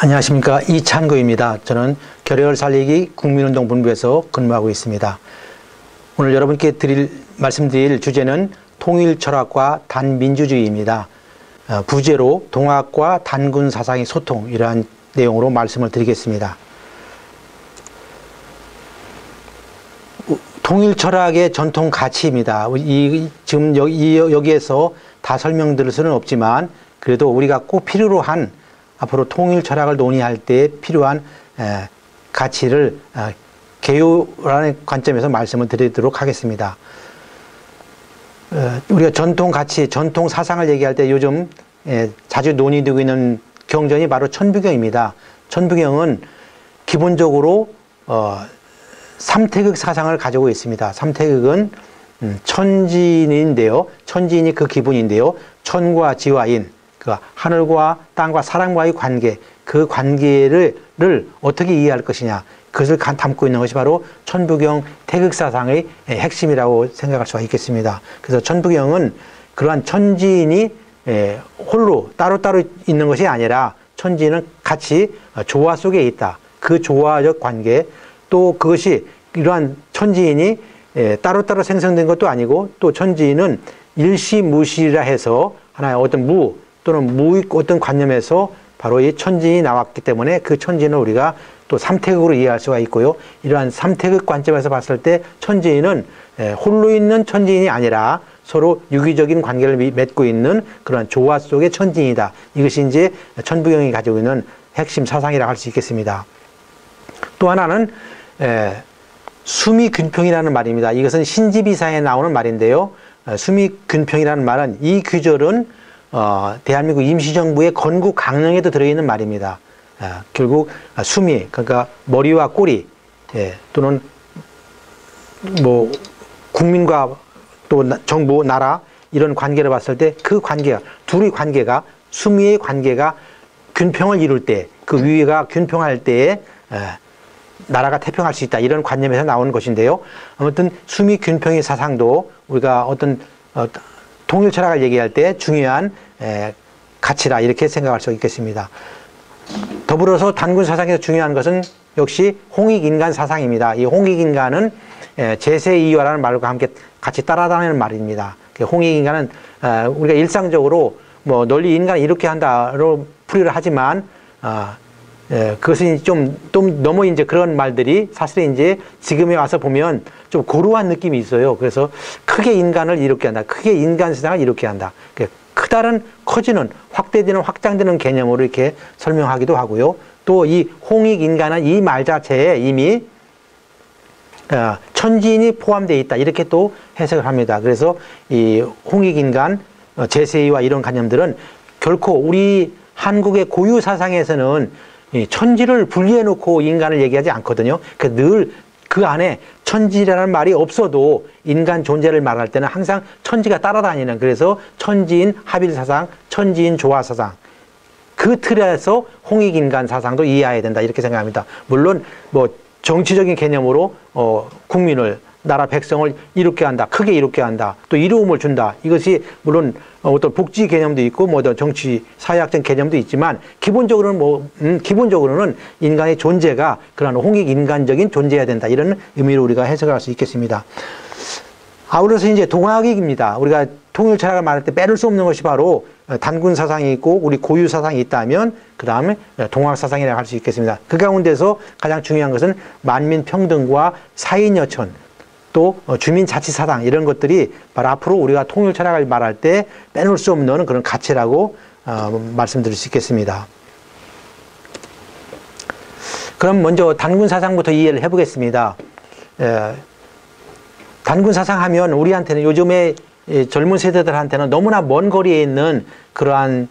안녕하십니까 이찬구입니다. 저는 결혈 살리기 국민운동 본부에서 근무하고 있습니다. 오늘 여러분께 드릴 말씀드릴 주제는 통일 철학과 단민주주의입니다. 어, 부제로 동학과 단군 사상의 소통 이러한 내용으로 말씀을 드리겠습니다. 통일 철학의 전통 가치입니다. 이, 지금 여기, 여기에서 다 설명드릴 수는 없지만 그래도 우리가 꼭 필요로 한 앞으로 통일 철학을 논의할 때 필요한 가치를 아, 개요라는 관점에서 말씀을 드리도록 하겠습니다. 어, 우리가 전통 가치, 전통 사상을 얘기할 때 요즘 자주 논의되고 있는 경전이 바로 천부경입니다. 천부경은 기본적으로 어, 삼태극 사상을 가지고 있습니다. 삼태극은 음, 천진인데요. 천진이 그 기본인데요. 천과 지와인, 그 하늘과 땅과 사람과의 관계, 그 관계를 어떻게 이해할 것이냐, 그것을 담고 있는 것이 바로 천부경 태극사상의 핵심이라고 생각할 수가 있겠습니다. 그래서 천부경은 그러한 천지인이 홀로 따로따로 있는 것이 아니라 천지는 같이 조화 속에 있다. 그 조화적 관계, 또 그것이 이러한 천지인이 따로따로 생성된 것도 아니고 또 천지인은 일시무시라 해서 하나의 어떤 무, 또는 무익 어떤 관념에서 바로 이 천진이 나왔기 때문에 그 천진을 우리가 또 삼태극으로 이해할 수가 있고요. 이러한 삼태극 관점에서 봤을 때 천지인은 홀로 있는 천지인이 아니라 서로 유기적인 관계를 맺고 있는 그런 조화 속의 천지인이다. 이것이 이제 천부경이 가지고 있는 핵심 사상이라고 할 수 있겠습니다. 또 하나는 수미균평이라는 말입니다. 이것은 신지비사에 나오는 말인데요. 수미균평이라는 말은 이 규절은 어, 대한민국 임시정부의 건국 강령에도 들어있는 말입니다. 아, 결국 수미, 그러니까 머리와 꼬리, 예, 또는 뭐 국민과 또 정부, 나라 이런 관계를 봤을 때 그 관계가 둘의 관계가 수미의 관계가 균평을 이룰 때 그 위가 균평할 때에 에, 나라가 태평할 수 있다 이런 관념에서 나오는 것인데요. 아무튼 수미 균평의 사상도 우리가 어떤 어, 통일 철학을 얘기할 때 중요한 에, 가치라 이렇게 생각할 수 있겠습니다. 더불어서 단군 사상에서 중요한 것은 역시 홍익인간 사상입니다. 이 홍익인간은 제세이화라는 말과 함께 같이 따라다니는 말입니다. 그 홍익인간은 우리가 일상적으로 뭐 널리 인간 이렇게 한다로 풀이를 하지만 아, 예, 그것은 좀, 좀 너무 이제 그런 말들이 사실 이제 지금에 와서 보면 좀 고루한 느낌이 있어요. 그래서 크게 인간을 이렇게 한다. 크게 인간 세상을 이렇게 한다. 크다는 커지는 확대되는 확장되는 개념으로 이렇게 설명하기도 하고요. 또 이 홍익 인간은 이 말 자체에 이미 어, 천지인이 포함되어 있다. 이렇게 또 해석을 합니다. 그래서 이 홍익 인간, 어, 제세이와 이런 개념들은 결코 우리 한국의 고유 사상에서는 천지를 분리해 놓고 인간을 얘기하지 않거든요. 늘그 그 안에 천지라는 말이 없어도 인간 존재를 말할 때는 항상 천지가 따라다니는 그래서 천지인 합일 사상, 천지인 조화 사상 그 틀에서 홍익 인간 사상도 이해해야 된다 이렇게 생각합니다. 물론 뭐 정치적인 개념으로 어 국민을 나라 백성을 이롭게 한다. 크게 이롭게 한다. 또 이로움을 준다. 이것이 물론 어떤 복지 개념도 있고 뭐 어떤 정치 사회학적 개념도 있지만 기본적으로는 뭐 음, 기본적으로는 인간의 존재가 그러한 홍익 인간적인 존재해야 된다. 이런 의미로 우리가 해석할 수 있겠습니다. 아울러서 이제 동학익입니다. 우리가 통일 철학을 말할 때 빼놓을 수 없는 것이 바로 단군 사상이 있고 우리 고유 사상이 있다면 그 다음에 동학 사상이라고 할 수 있겠습니다. 그 가운데서 가장 중요한 것은 만민 평등과 사인 여천 또 어, 주민자치사당 이런 것들이 바로 앞으로 우리가 통일 철학을 말할 때 빼놓을 수 없는 그런 가치라고 어, 말씀드릴 수 있겠습니다. 그럼 먼저 단군 사상부터 이해를 해보겠습니다. 에, 단군 사상 하면 우리한테는 요즘에 젊은 세대들한테는 너무나 먼 거리에 있는 그러한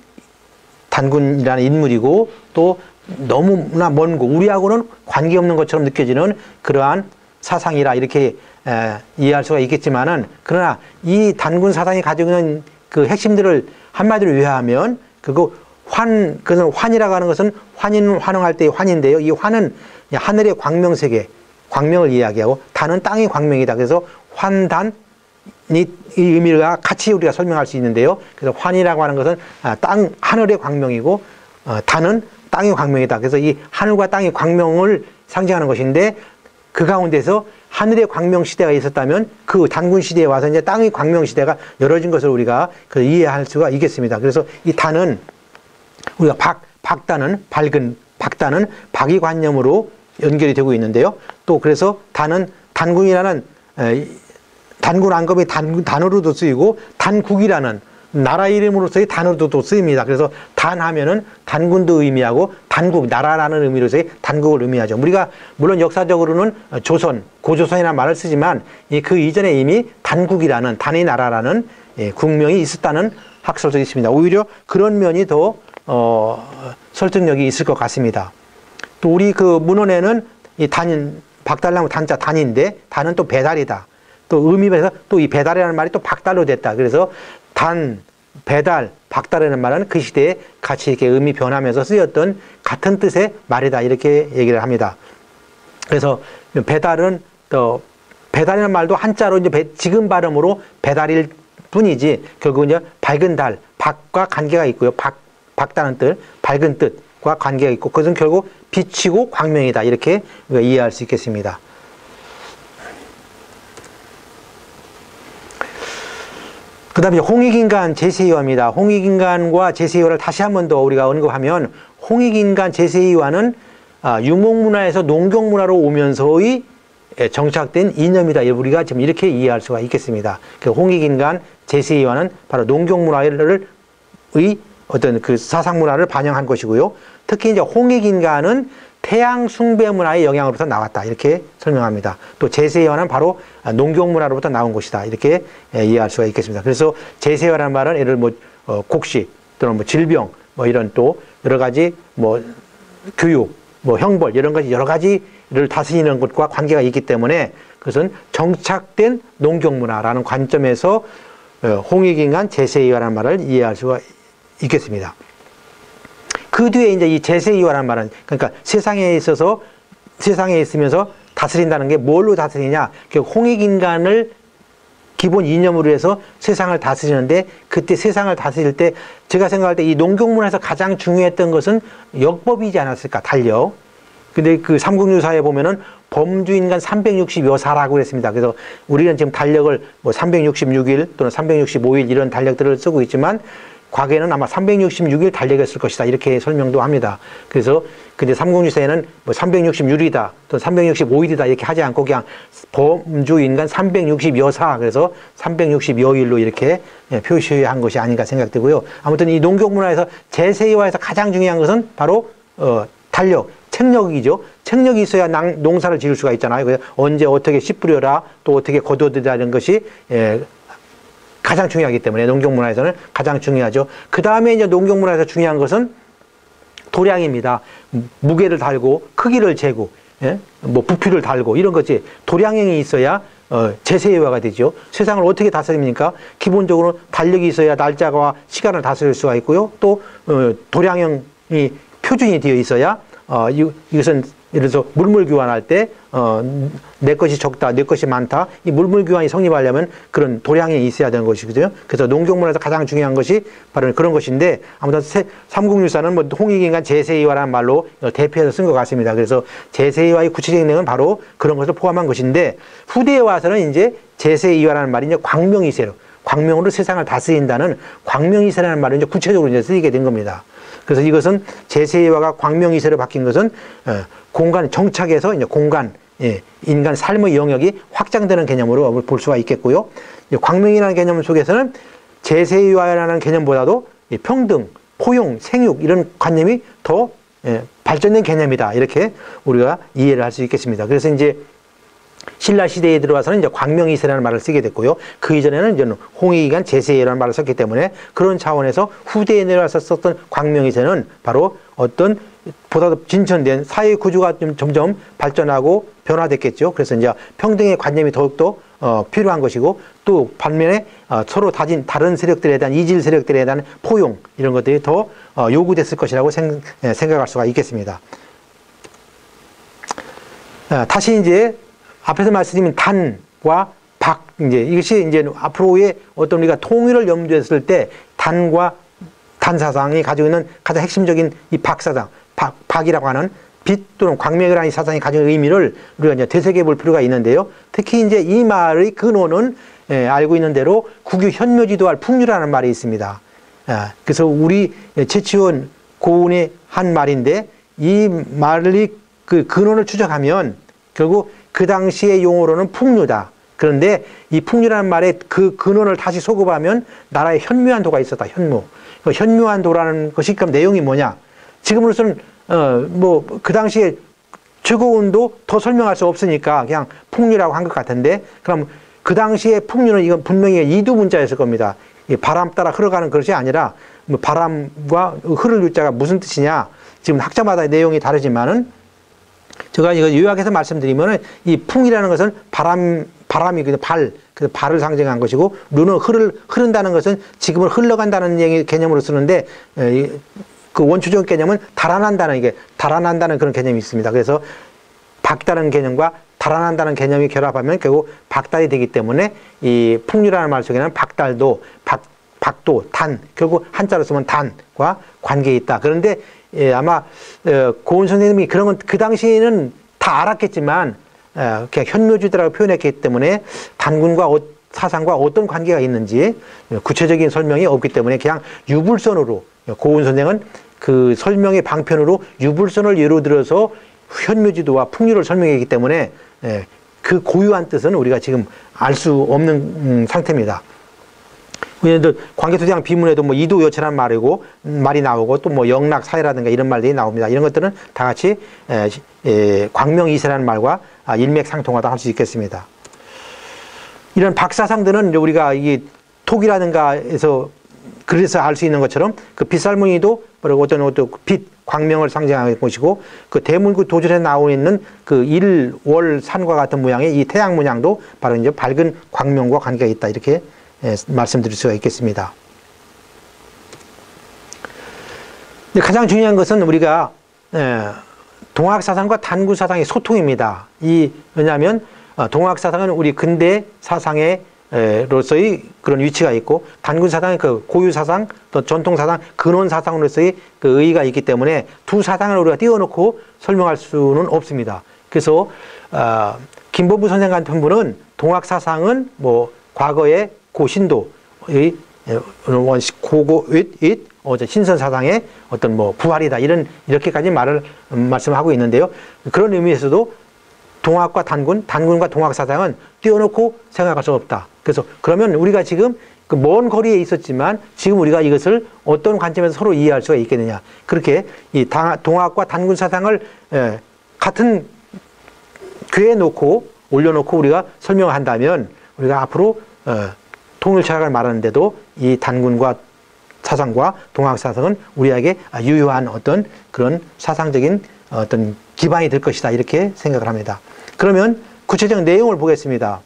단군이라는 인물이고 또 너무나 먼 곳, 우리하고는 관계없는 것처럼 느껴지는 그러한 사상이라 이렇게 에, 이해할 수가 있겠지만은 그러나 이 단군 사상이 가지고 있는 그 핵심들을 한마디로 요하면 그거 환 그것은 환이라고 하는 것은 환인 환영할 때의 환인데요. 이 환은 하늘의 광명 세계 광명을 이야기하고 단은 땅의 광명이다. 그래서 환단 이, 의미가 같이 우리가 설명할 수 있는데요. 그래서 환이라고 하는 것은 아, 땅 하늘의 광명이고 어, 단은 땅의 광명이다. 그래서 이 하늘과 땅의 광명을 상징하는 것인데 그 가운데서 하늘의 광명 시대가 있었다면 그 단군 시대에 와서 이제 땅의 광명 시대가 열어진 것을 우리가 그 이해할 수가 있겠습니다. 그래서 이 단은 우리가 박, 박단은 밝은 박단은 박이 관념으로 연결이 되고 있는데요. 또 그래서 단은 단군이라는 단군 안검이 단, 단으로도 쓰이고 단국이라는 나라 이름으로서의 단어도 쓰입니다. 그래서 단 하면은 단군도 의미하고 단국, 나라라는 의미로서의 단국을 의미하죠. 우리가 물론 역사적으로는 조선, 고조선이라는 말을 쓰지만 그 이전에 이미 단국이라는 단의 나라라는 예, 국명이 있었다는 학설도 있습니다. 오히려 그런 면이 더 어, 설득력이 있을 것 같습니다. 또 우리 그 문헌에는 이 단, 박달나무 단자 단인데 단은 또 배달이다. 또 의미에서 또 이 배달이라는 말이 또 박달로 됐다. 그래서 단, 배달, 박달이라는 말은 그 시대에 같이 이렇게 의미 변하면서 쓰였던 같은 뜻의 말이다. 이렇게 얘기를 합니다. 그래서 배달은 또 배달이라는 말도 한자로 이제 배, 지금 발음으로 배달일 뿐이지 결국 이제 밝은 달, 박과 관계가 있고요. 박, 박다는 뜻, 밝은 뜻과 관계가 있고 그것은 결국 빛이고 광명이다. 이렇게 이해할 수 있겠습니다. 그 다음에 홍익인간 제세이화입니다. 홍익인간과 제세이화를 다시 한 번 더 우리가 언급하면 홍익인간 제세이화는 아, 유목문화에서 농경문화로 오면서의 정착된 이념이다. 우리가 지금 이렇게 이해할 수가 있겠습니다. 그 홍익인간 제세이화는 바로 농경문화를 의 어떤 그 사상문화를 반영한 것이고요. 특히 이제 홍익인간은 태양 숭배 문화의 영향으로부터 나왔다. 이렇게 설명합니다. 또 제세화는 바로 농경 문화로부터 나온 것이다. 이렇게 예, 이해할 수가 있겠습니다. 그래서 제세화라는 말은 예를 뭐 어, 곡식 또는 뭐 질병 뭐 이런 또 여러 가지 뭐 교육 뭐 형벌 이런 것이 여러 가지를 다스리는 것과 관계가 있기 때문에 그것은 정착된 농경 문화라는 관점에서 어, 홍익인간 제세이화라는 말을 이해할 수가 있겠습니다. 그 뒤에 이제 이 제세이화라는 말은 그러니까 세상에 있어서 세상에 있으면서 다스린다는 게 뭘로 다스리냐? 그 홍익인간을 기본 이념으로 해서 세상을 다스리는데 그때 세상을 다스릴 때 제가 생각할 때 이 농경문화에서 가장 중요했던 것은 역법이지 않았을까 달력. 근데 그 삼국유사에 보면은 범주인간 360여사라고 그랬습니다. 그래서 우리는 지금 달력을 뭐 366일 또는 365일 이런 달력들을 쓰고 있지만 과거에는 아마 366일 달력이었을 것이다. 이렇게 설명도 합니다. 그래서 근데 삼국유사에는 뭐 366일이다. 또 365일이다. 이렇게 하지 않고 그냥 범주 인간 360여사. 그래서 360여일로 이렇게 예, 표시한 것이 아닌가 생각되고요. 아무튼 이 농경문화에서 제세이화에서 가장 중요한 것은 바로 어, 달력, 책력이죠. 책력이 있어야 낭, 농사를 지을 수가 있잖아요. 그래서 언제 어떻게 씨 뿌려라, 또 어떻게 거둬들이라는 것이 예, 가장 중요하기 때문에 농경문화에서는 가장 중요하죠. 그 다음에 이제 농경문화에서 중요한 것은 도량입니다. 무게를 달고 크기를 재고, 예? 뭐 부피를 달고 이런 것이 도량형이 있어야 어, 제세화가 되죠. 세상을 어떻게 다스립니까? 기본적으로 달력이 있어야 날짜와 시간을 다스릴 수가 있고요. 또 어, 도량형이 표준이 되어 있어야 어, 이, 이것은 예를 들어서 물물 교환할 때, 어, 내 것이 적다, 내 것이 많다. 이 물물 교환이 성립하려면 그런 도량이 있어야 되는 것이거든요. 그래서 농경문화에서 가장 중요한 것이 바로 그런 것인데, 아무튼 삼국유사는 뭐 홍익인간 제세이화라는 말로 대표해서 쓴 것 같습니다. 그래서 제세이화의 구체적인 내용은 바로 그런 것을 포함한 것인데, 후대에 와서는 이제 제세이화라는 말이 이제 광명이세로, 광명으로 세상을 다스린다는 광명이세라는 말을 이제 구체적으로 이제 쓰이게 된 겁니다. 그래서 이것은 제세이화가 광명이세로 바뀐 것은 어, 공간 정착에서 이제 공간 예, 인간 삶의 영역이 확장되는 개념으로 볼 수가 있겠고요. 광명이라는 개념 속에서는 제세이화라는 개념보다도 평등, 포용, 생육 이런 관념이 더 예, 발전된 개념이다 이렇게 우리가 이해를 할 수 있겠습니다. 그래서 이제 신라 시대에 들어와서는 이제 광명이세라는 말을 쓰게 됐고요. 그 이전에는 이제 홍익이간 제세라는 말을 썼기 때문에 그런 차원에서 후대에 내려와서 썼던 광명이세는 바로 어떤 보다 더 진전된 사회 구조가 좀 점점 발전하고 변화됐겠죠. 그래서 이제 평등의 관념이 더욱더 어, 필요한 것이고 또 반면에 어, 서로 다진 다른 세력들에 대한 이질 세력들에 대한 포용 이런 것들이 더 어, 요구됐을 것이라고 생, 예, 각할 수가 있겠습니다. 어, 다시 이제 앞에서 말씀드린 단과 박 이제 이것이 이제 앞으로의 어떤 우리가 통일을 염두에 했을 때 단과 단 사상이 가지고 있는 가장 핵심적인 이 박 사상 박, 박이라고 하는 빛 또는 광명이라는 사상이 가진 의미를 우리가 이제 되새겨 볼 필요가 있는데요. 특히 이제 이 말의 근원은 예, 알고 있는 대로 국유 현묘지도할 풍류라는 말이 있습니다. 예, 그래서 우리 최치원 고운의 한 말인데 이 말이 그 근원을 추적하면 결국 그 당시의 용어로는 풍류다. 그런데 이 풍류라는 말에 그 근원을 다시 소급하면 나라의 현묘한 도가 있었다. 현묘. 그 현묘한 도라는 것이 그럼 내용이 뭐냐? 지금으로서는 어 뭐 그 당시에 최고운도 더 설명할 수 없으니까 그냥 풍류라고 한 것 같은데 그럼 그 당시에 풍류는 이건 분명히 이두 문자였을 겁니다. 바람 따라 흘러가는 것이 아니라 뭐 바람과 흐를 유자가 무슨 뜻이냐? 지금 학자마다 내용이 다르지만은 제가 이거 요약해서 말씀드리면은 이 풍이라는 것은 바람 바람이 그 발, 그 발을 상징한 것이고 눈은 흐를 흐른다는 것은 지금은 흘러간다는 얘기 개념으로 쓰는데 그 원초적 개념은 달아난다는 이게 달아난다는 그런 개념이 있습니다. 그래서 박다는 개념과 달아난다는 개념이 결합하면 결국 박달이 되기 때문에 이 풍류라는 말 속에는 박달도 박 박도 단 결국 한자로 쓰면 단과 관계에 있다. 그런데 예, 아마 어, 고은 선생님이 그런 건 그 당시에는 다 알았겠지만 어, 그냥 현묘주의라고 표현했기 때문에 단군과 어, 사상과 어떤 관계가 있는지 구체적인 설명이 없기 때문에 그냥 유불선으로 고은 선생은 그 설명의 방편으로 유불선을 예로 들어서 현묘지도와 풍류를 설명했기 때문에 예, 그 고유한 뜻은 우리가 지금 알 수 없는 음, 상태입니다. 왜냐면 관계투대장 비문에도 뭐 이도여체란 말이고 음, 말이 나오고 또 뭐 영락 사회라든가 이런 말들이 나옵니다. 이런 것들은 다 같이 에, 에, 광명이세라는 말과 아, 일맥상통하다 할 수 있겠습니다. 이런 박사상들은 우리가 이 톡이라든가에서 그래서 알 수 있는 것처럼 그 빛살무늬도 그리고 어떤 어떤 빛 광명을 상징하는 것이고 그 대문구 도절에 나오 있는 그 일월 산과 같은 모양의 이 태양 문양도 바로 이제 밝은 광명과 관계가 있다 이렇게 예, 말씀드릴 수가 있겠습니다. 가장 중요한 것은 우리가 예, 동학 사상과 단군 사상의 소통입니다. 이 왜냐하면 어, 동학 사상은 우리 근대 사상의 로서의 그런 위치가 있고 단군 사상의 그 고유 사상 또 전통 사상 근원 사상으로서의 그 의의가 있기 때문에 두 사상을 우리가 띄워놓고 설명할 수는 없습니다. 그래서 어, 김보부 선생 같은 분은 동학 사상은 뭐 과거의 고신도의 원식 고고윗잇 어제 신선 사상의 어떤 뭐 부활이다 이런 이렇게까지 말을 음, 말씀하고 있는데요. 그런 의미에서도 동학과 단군, 단군과 동학 사상은 띄워놓고 생각할 수 없다. 그래서 그러면 우리가 지금 그 먼 거리에 있었지만 지금 우리가 이것을 어떤 관점에서 서로 이해할 수가 있겠느냐. 그렇게 이 동학과 단군 사상을 같은 궤에 놓고 올려놓고 우리가 설명한다면 우리가 앞으로 어, 통일 철학을 말하는데도 이 단군과 사상과 동학 사상은 우리에게 유효한 어떤 그런 사상적인 어떤 기반이 될 것이다 이렇게 생각을 합니다. 그러면 구체적 내용을 보겠습니다.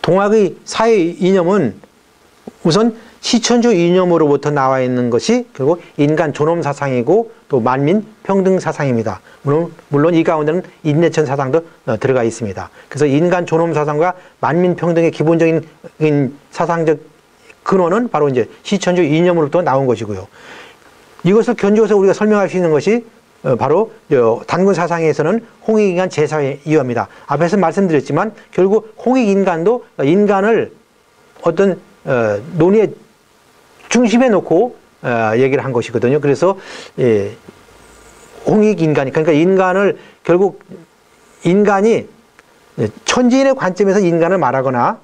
동학의 사회 이념은 우선 시천주 이념으로부터 나와 있는 것이 결국 인간 존엄 사상이고 또 만민 평등 사상입니다. 물론, 물론 이 가운데는 인내천 사상도 어, 들어가 있습니다. 그래서 인간 존엄 사상과 만민 평등의 기본적인 사상적 근원은 바로 이제 시천주 이념으로부터 나온 것이고요. 이것을 견주어서 우리가 설명할 수 있는 것이 어, 바로 단군 사상에서는 홍익인간 제사의 이유입니다. 앞에서 말씀드렸지만 결국 홍익인간도 인간을 어떤 어, 논의의 중심에 놓고 어, 얘기를 한 것이거든요. 그래서 예, 홍익인간이 그러니까 인간을 결국 인간이 천지인의 관점에서 인간을 말하거나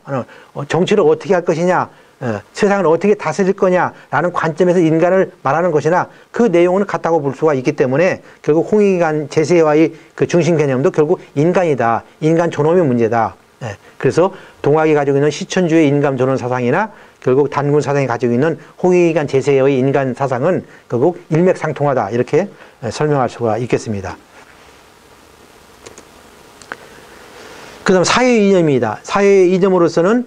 어, 정치를 어떻게 할 것이냐 어, 세상을 어떻게 다스릴 거냐라는 관점에서 인간을 말하는 것이나 그 내용은 같다고 볼 수가 있기 때문에 결국 홍익인간 제세와의 그 중심 개념도 결국 인간이다. 인간 존엄의 문제다. 예, 그래서 동학이 가지고 있는 시천주의 인간 존엄 사상이나 결국 단군 사상이 가지고 있는 홍익인간 제세의 인간 사상은 결국 일맥상통하다 이렇게 설명할 수가 있겠습니다. 그 다음 사회 이념입니다. 사회 이념으로서는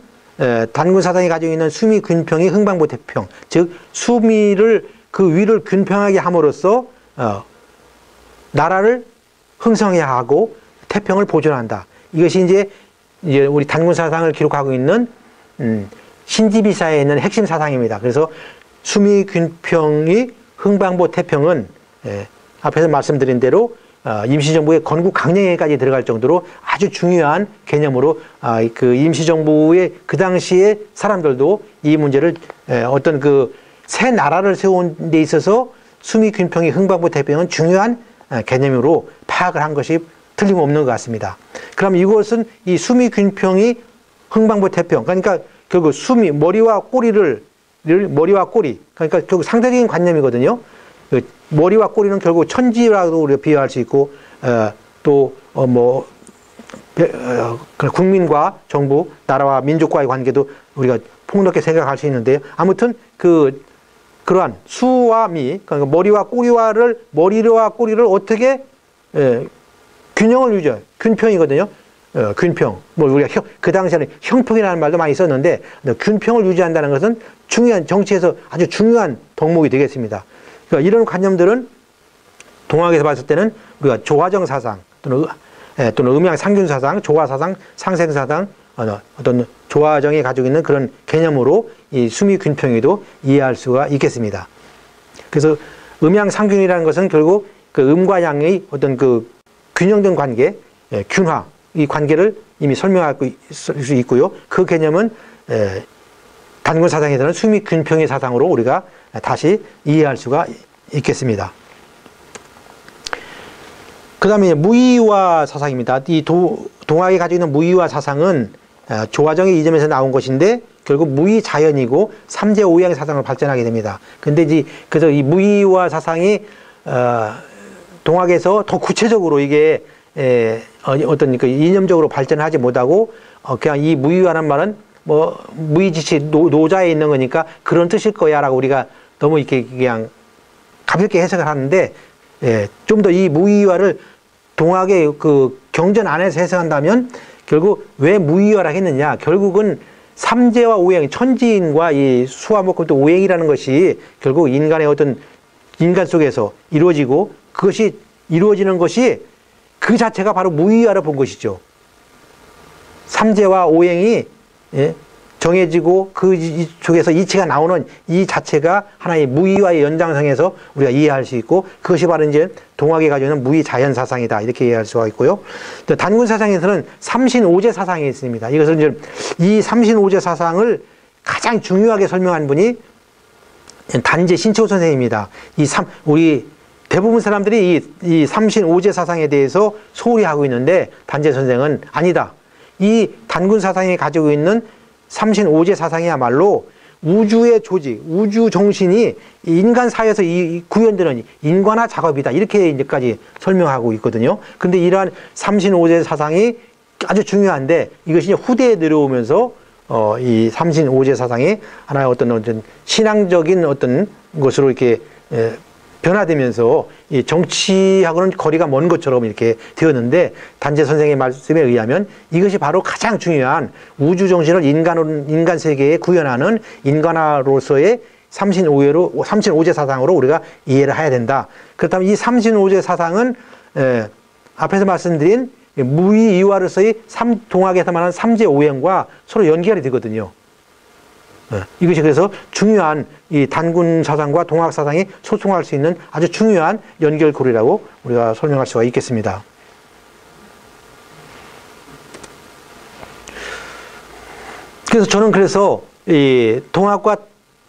단군 사상이 가지고 있는 수미 균평이 흥방부 태평 즉 수미를 그 위를 균평하게 함으로써 어, 나라를 흥성해야 하고 태평을 보존한다. 이것이 이제 우리 단군 사상을 기록하고 있는 음, 신지비사에 있는 핵심 사상입니다. 그래서 수미균평이 흥방보 태평은 예, 앞에서 말씀드린 대로 어, 임시정부의 건국 강령에까지 들어갈 정도로 아주 중요한 개념으로 아, 그 임시정부의 그 당시에 사람들도 이 문제를 에, 어떤 그 새 나라를 세운 데 있어서 수미균평이 흥방부 태평은 중요한 에, 개념으로 파악을 한 것이 틀림없는 것 같습니다. 그럼 이것은 이 수미균평이 흥방부 태평 그러니까 결국 수미 머리와 꼬리를 머리와 꼬리 그러니까 결국 상대적인 관념이거든요. 그 머리와 꼬리는 결국 천지라고 우리가 비유할 수 있고 어, 또뭐 어, 국민과 정부, 나라와 민족과의 관계도 우리가 폭넓게 생각할 수 있는데요. 아무튼 그 그러한 수와 미, 그러니까 머리와 꼬리와를 머리와 꼬리를 어떻게 예, 균형을 유지해 균평이거든요. 어, 균평. 뭐 우리가 형, 그 당시에는 형평이라는 말도 많이 썼는데 균평을 유지한다는 것은 중요한 정치에서 아주 중요한 덕목이 되겠습니다. 그러니까 이런 관념들은 동학에서 봤을 때는 우리가 조화정 사상 또는 예, 또는 음양 상균 사상, 조화 사상, 상생 사상 어떤 조화정이 가지고 있는 그런 개념으로 이 수미 균평에도 이해할 수가 있겠습니다. 그래서 음양 상균이라는 것은 결국 그 음과 양의 어떤 그 균형된 관계, 예, 균화 이 관계를 이미 설명할 수 있고요. 그 개념은 예, 단군 사상에서는 수미 균평의 사상으로 우리가 다시 이해할 수가 있겠습니다. 그 다음에 무의화 사상입니다. 이 도, 동학이 가지고 있는 무의화 사상은 어, 조화정의 이점에서 나온 것인데 결국 무의 자연이고 삼재 오양의 사상을 발전하게 됩니다. 근데 이제 그래서 이 무의화 사상이 어, 동학에서 더 구체적으로 이게 에, 어, 어떤 그 이념적으로 발전하지 못하고 어, 그냥 이 무의화라는 말은 뭐 무의지치 노자에 있는 거니까 그런 뜻일 거야라고 우리가 너무 이렇게 그냥 가볍게 해석을 하는데 예, 좀 더 이 무의화를 동학의 그 경전 안에서 해석한다면 결국 왜 무의화라 했느냐? 결국은 삼재와 오행 천지인과 이 수와 목금 또 오행이라는 것이 결국 인간의 어떤 인간 속에서 이루어지고 그것이 이루어지는 것이 그 자체가 바로 무의화를 본 것이죠. 삼재와 오행이 예? 정해지고 그 쪽에서 이치가 나오는 이 자체가 하나의 무의와의 연장성에서 우리가 이해할 수 있고 그것이 바로 이제 동학이 가지고 있는 무의 자연 사상이다 이렇게 이해할 수가 있고요. 단군 사상에서는 삼신오제 사상이 있습니다. 이것은 이제 이 삼신오제 사상을 가장 중요하게 설명한 분이 단재 신초 선생입니다. 이 삼, 우리 대부분 사람들이 이, 이 삼신 오제 사상에 대해서 소홀히 하고 있는데 단재 선생은 아니다. 이 단군 사상이 가지고 있는 삼신 오제 사상이야말로 우주의 조직, 우주 정신이 인간 사회에서 이 구현되는 인간화 작업이다. 이렇게 이제까지 설명하고 있거든요. 근데 이러한 삼신 오제 사상이 아주 중요한데 이것이 후대에 내려오면서 어, 이 삼신 오제 사상이 하나의 어떤 어떤 신앙적인 어떤 것으로 이렇게 에, 변화되면서 이 정치하고는 거리가 먼 것처럼 이렇게 되었는데 단재 선생의 말씀에 의하면 이것이 바로 가장 중요한 우주 정신을 인간 인간 세계에 구현하는 인간화로서의 삼신오제로 삼신오제 사상으로 우리가 이해를 해야 된다. 그렇다면 이 삼신오제 사상은 에, 앞에서 말씀드린 무의이화로서의 삼 동학에서 말하는 삼재 오행과 서로 연결이 되거든요. 예, 이것이 그래서 중요한 이 단군 사상과 동학 사상이 소통할 수 있는 아주 중요한 연결고리라고 우리가 설명할 수가 있겠습니다. 그래서 저는 그래서 이 동학과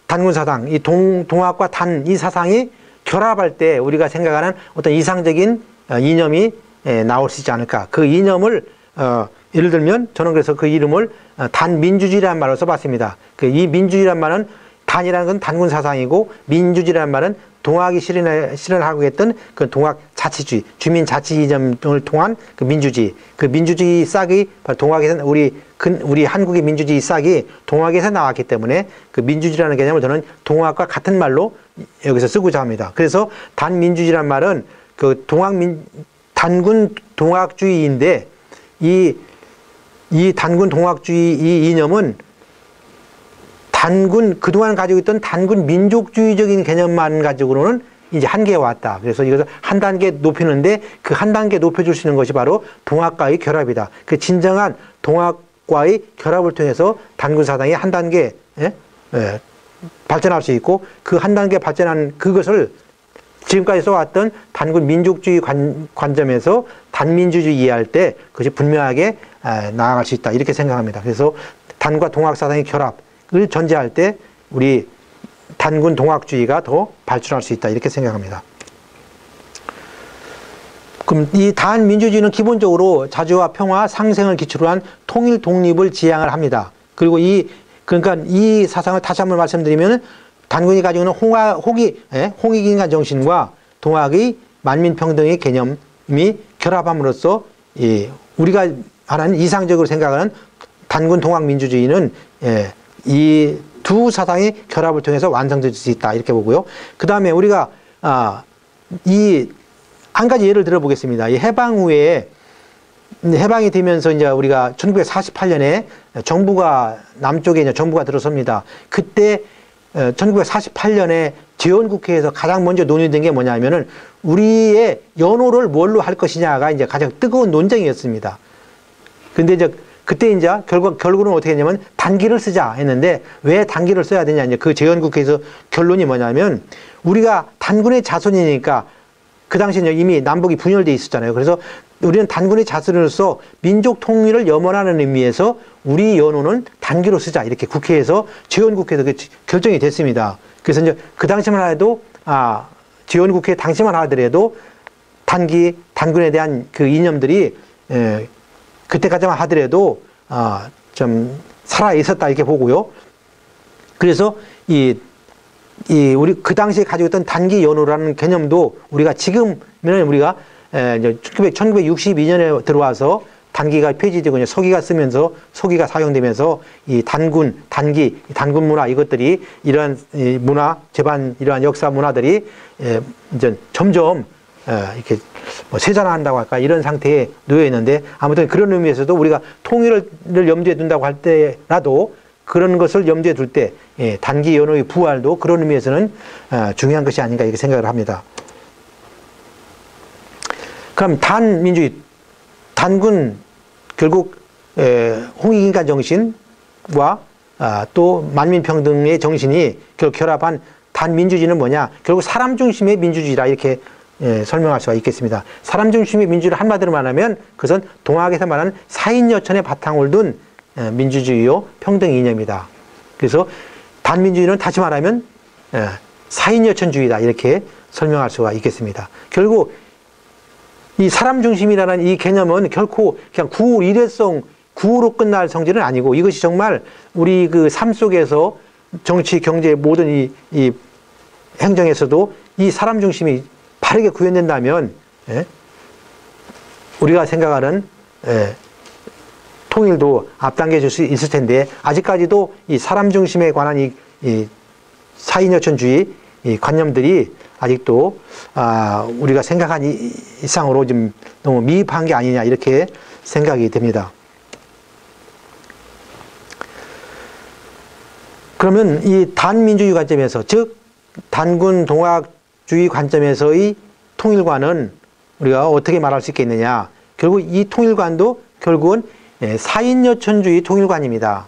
단군 사상, 이 동, 동학과 단 이 사상이 결합할 때 우리가 생각하는 어떤 이상적인 어, 이념이 예, 나올 수 있지 않을까. 그 이념을 어, 예를 들면 저는 그래서 그 이름을 어, 단민주주의라는 말을 써봤습니다. 그이 민주주의란 말은 단이라는 건 단군 사상이고 민주주의라는 말은 동학이 실현, 실현하고 있던 그 동학 자치주의, 주민 자치 이념을 통한 그 민주주의, 그 민주주의 싹이 동학에서 우리 근 우리 한국의 민주주의 싹이 동학에서 나왔기 때문에 그 민주주의라는 개념을 저는 동학과 같은 말로 여기서 쓰고자 합니다. 그래서 단민주주의란 말은 그 동학 민 단군 동학주의인데 이, 이 단군 동학주의 이 이념은 단군, 그동안 가지고 있던 단군 민족주의적인 개념만 가지고는 이제 한계에 왔다. 그래서 이것을 한 단계 높이는데 그 한 단계 높여줄 수 있는 것이 바로 동학과의 결합이다. 그 진정한 동학과의 결합을 통해서 단군 사상이 한 단계 예? 예, 발전할 수 있고 그 한 단계 발전한 그것을 지금까지 써왔던 단군 민족주의 관, 관점에서 단민주주의 이해할 때 그것이 분명하게 나아갈 수 있다 이렇게 생각합니다. 그래서 단과 동학 사상의 결합을 전제할 때 우리 단군 동학주의가 더 발전할 수 있다 이렇게 생각합니다. 그럼 이 단민주주의는 기본적으로 자주와 평화 상생을 기초로 한 통일 독립을 지향을 합니다. 그리고 이 그러니까 이 사상을 다시 한번 말씀드리면 단군이 가지고 있는 홍화, 홍익, 예? 홍익인간 정신과 동학의 만민평등의 개념 이 결합함으로써 이 우리가 하는 이상적으로 생각하는 단군 동학민주주의는 예, 이 두 사상의 결합을 통해서 완성될 수 있다 이렇게 보고요. 그 다음에 우리가 아, 이 한 가지 예를 들어보겠습니다. 이 해방 후에 해방이 되면서 이제 우리가 1948년에 정부가 남쪽에 이제 정부가 들어섭니다. 그때 1948년에 어, 재원 국회에서 가장 먼저 논의된 게 뭐냐면은 우리의 연호를 뭘로 할 것이냐가 이제 가장 뜨거운 논쟁이었습니다. 근데 이제 그때 이제 결국 결국은 어떻게 했냐면 단기를 쓰자 했는데 왜 단기를 써야 되냐 이제 그 재원 국회에서 결론이 뭐냐면 우리가 단군의 자손이니까 그 당시에 이미 남북이 분열돼 있었잖아요. 그래서 우리는 단군의 자손으로서 민족 통일을 염원하는 의미에서 우리 연호는 단기로 쓰자 이렇게 국회에서 지원국회에서 그 결정이 됐습니다. 그래서 이제 그 당시만 해도 아 지원 국회 당시만 하더라도 단기 단군에 대한 그 이념들이 에, 그때까지만 하더라도 아 좀 살아 있었다 이렇게 보고요. 그래서 이, 이 우리 그 당시에 가지고 있던 단기 연호라는 개념도 우리가 지금은 우리가 에, 이제 1962년에 들어와서 단기가 폐지되고 이제 서기가 쓰면서 서기가 사용되면서 이 단군, 단기, 단군 문화 이것들이 이러한 문화, 재반 이러한 역사 문화들이 예, 이제 점점 예, 이렇게 뭐 세잔한다고 할까 이런 상태에 놓여 있는데 아무튼 그런 의미에서도 우리가 통일을 염두에 둔다고 할 때라도 그런 것을 염두에 둘때 예, 단기 연호의 부활도 그런 의미에서는 어, 중요한 것이 아닌가 이렇게 생각을 합니다. 그럼 단민주주의 단군 결국 홍익인간 정신과 아, 또 만민평등의 정신이 결국 결합한 단민주주의는 뭐냐? 결국 사람 중심의 민주주의다 이렇게 설명할 수가 있겠습니다. 사람 중심의 민주주의를 한마디로 말하면 그것은 동학에서 말하는 사인 여천의 바탕을 둔 민주주의요 평등 이념이다. 그래서 단민주주의는 다시 말하면 사인 여천주의다 이렇게 설명할 수가 있겠습니다. 결국 이 사람 중심이라는 이 개념은 결코 그냥 구호 일회성 구호로 끝날 성질은 아니고 이것이 정말 우리 그 삶 속에서 정치, 경제 모든 이, 이 행정에서도 이 사람 중심이 바르게 구현된다면 예? 우리가 생각하는 예, 통일도 앞당겨 줄수 있을 텐데 아직까지도 이 사람 중심에 관한 이, 이 사인여천주의 이 관념들이 아직도 아, 우리가 생각한 이상으로 좀 너무 미흡한 게 아니냐 이렇게 생각이 됩니다. 그러면 이 단민주주의 관점에서 즉 단군 동학주의 관점에서의 통일관은 우리가 어떻게 말할 수 있겠느냐 결국 이 통일관도 결국은 예, 사인여천주의 통일관입니다.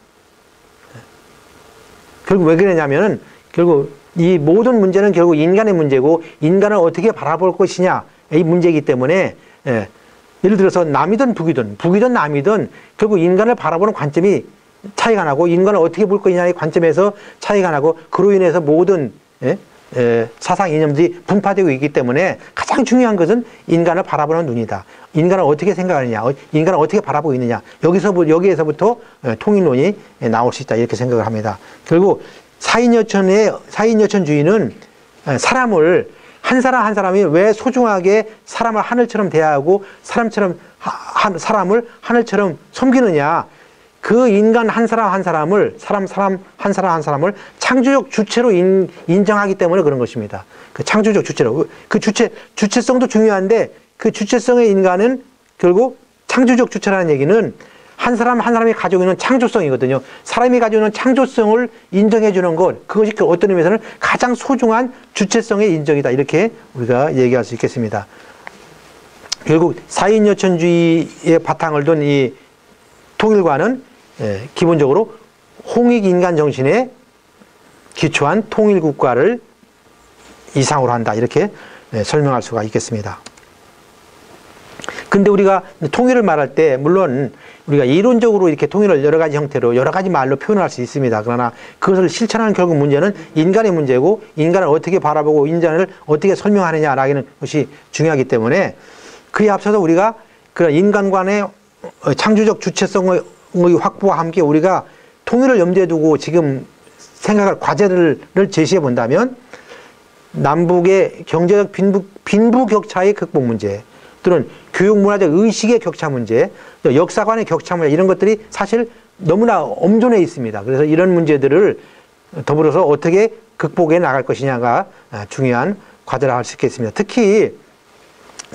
결국 왜 그러냐면은 결국 이 모든 문제는 결국 인간의 문제고 인간을 어떻게 바라볼 것이냐 이 문제이기 때문에 예, 예를 들어서 남이든 북이든 북이든 남이든 결국 인간을 바라보는 관점이 차이가 나고 인간을 어떻게 볼 것이냐의 관점에서 차이가 나고 그로 인해서 모든 예? 예, 사상 이념들이 분파되고 있기 때문에 가장 중요한 것은 인간을 바라보는 눈이다. 인간을 어떻게 생각하느냐, 어, 인간을 어떻게 바라보고 있느냐. 여기서 여기에서부터 예, 통일론이 나올 수 있다 이렇게 생각을 합니다. 결국 사인여천의 사인여천주의는 사람을 한 사람 한 사람이 왜 소중하게 사람을 하늘처럼 대하고 사람처럼 하, 사람을 하늘처럼 섬기느냐 그 인간 한 사람 한 사람을 사람 사람 한 사람 한 사람을 창조적 주체로 인, 인정하기 때문에 그런 것입니다. 그 창조적 주체로 그 주체 주체성도 중요한데 그 주체성의 인간은 결국 창조적 주체라는 얘기는 한 사람 한 사람이 가지고 있는 창조성이거든요. 사람이 가지고 있는 창조성을 인정해 주는 것, 그것이 그 어떤 의미에서는 가장 소중한 주체성의 인정이다. 이렇게 우리가 얘기할 수 있겠습니다. 결국 사인 여천주의의 바탕을 둔 이 통일과는 예, 기본적으로 홍익 인간 정신에 기초한 통일 국가를 이상으로 한다. 이렇게 예, 설명할 수가 있겠습니다. 근데 우리가 통일을 말할 때 물론 우리가 이론적으로 이렇게 통일을 여러 가지 형태로 여러 가지 말로 표현할 수 있습니다. 그러나 그것을 실천하는 결국 문제는 인간의 문제고 인간을 어떻게 바라보고 인간을 어떻게 설명하느냐라는 것이 중요하기 때문에 그에 앞서서 우리가 그런 인간 간의 창조적 주체성의 확보와 함께 우리가 통일을 염두에 두고 지금 생각할 과제를 제시해 본다면 남북의 경제적 빈부, 빈부 격차의 극복 문제 또는 교육 문화적 의식의 격차 문제, 역사관의 격차 문제 이런 것들이 사실 너무나 엄존해 있습니다. 그래서 이런 문제들을 더불어서 어떻게 극복해 나갈 것이냐가 중요한 과제라 할 수 있겠습니다. 특히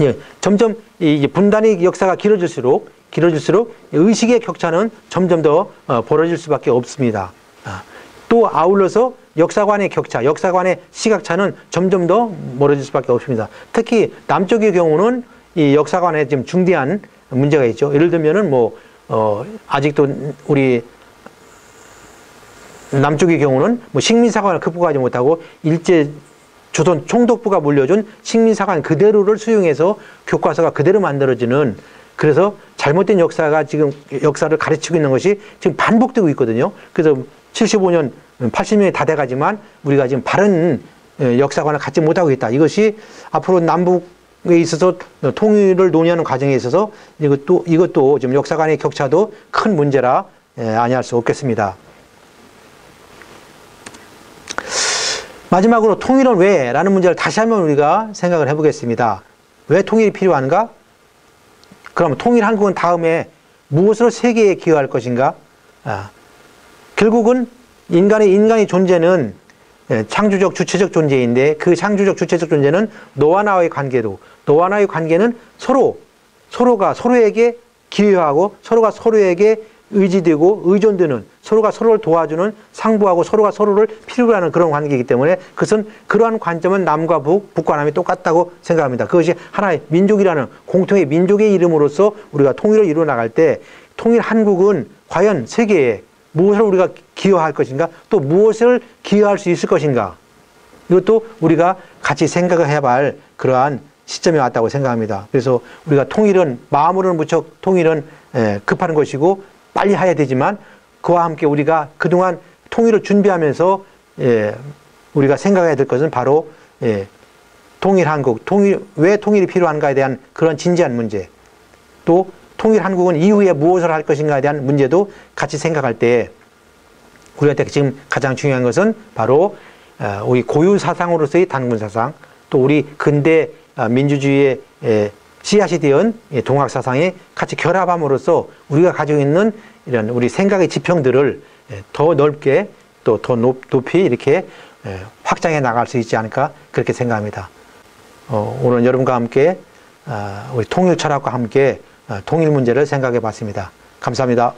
예, 점점 이 분단의 역사가 길어질수록 길어질수록 의식의 격차는 점점 더 어, 벌어질 수밖에 없습니다. 아, 또 아울러서 역사관의 격차, 역사관의 시각차는 점점 더 멀어질 수밖에 없습니다. 특히 남쪽의 경우는 이 역사관에 지금 중대한 문제가 있죠. 예를 들면은 뭐, 어, 아직도 우리 남쪽의 경우는 뭐 식민사관을 극복하지 못하고 일제 조선 총독부가 물려준 식민사관 그대로를 수용해서 교과서가 그대로 만들어지는 그래서 잘못된 역사가 지금 역사를 가르치고 있는 것이 지금 반복되고 있거든요. 그래서 75년, 80년이 다 돼가지만 우리가 지금 바른 역사관을 갖지 못하고 있다. 이것이 앞으로 남북 에 있어서 통일을 논의하는 과정에 있어서 이것도 이것도 지금 역사관의 격차도 큰 문제라 아니할 수 없겠습니다. 마지막으로 통일은 왜? 라는 문제를 다시 한번 우리가 생각을 해보겠습니다. 왜 통일이 필요한가? 그럼 통일 한국은 다음에 무엇으로 세계에 기여할 것인가? 아, 결국은 인간의 인간의 존재는 창조적 주체적 존재인데 그 창조적 주체적 존재는 너와 나의 관계도 너와 나의 관계는 서로 서로가 서로에게 기여하고 서로가 서로에게 의지되고 의존되는 서로가 서로를 도와주는 상부하고 서로가 서로를 필요로 하는 그런 관계이기 때문에 그것은 그러한 관점은 남과 북, 북과 남이 똑같다고 생각합니다. 그것이 하나의 민족이라는 공통의 민족의 이름으로서 우리가 통일을 이루어 나갈 때 통일 한국은 과연 세계에 무엇을 우리가 기여할 것인가 또 무엇을 기여할 수 있을 것인가 이것도 우리가 같이 생각을 해봐야 할 그러한 시점이 왔다고 생각합니다. 그래서 우리가 통일은 마음으로는 무척 통일은 급한 것이고 빨리 해야 되지만 그와 함께 우리가 그동안 통일을 준비하면서 예, 우리가 생각해야 될 것은 바로 예, 통일 한국, 통일 왜 통일이 필요한가에 대한 그런 진지한 문제, 또 통일 한국은 이후에 무엇을 할 것인가에 대한 문제도 같이 생각할 때 우리한테 지금 가장 중요한 것은 바로 어, 우리 고유 사상으로서의 단군 사상, 또 우리 근대 어, 민주주의의 씨앗이 되은 동학 사상이 같이 결합함으로써 우리가 가지고 있는 이런 우리 생각의 지평들을 더 넓게 또 더 높이 이렇게 확장해 나갈 수 있지 않을까 그렇게 생각합니다. 어, 오늘 여러분과 함께 아, 우리 통일 철학과 함께 어, 통일 문제를 생각해 봤습니다. 감사합니다.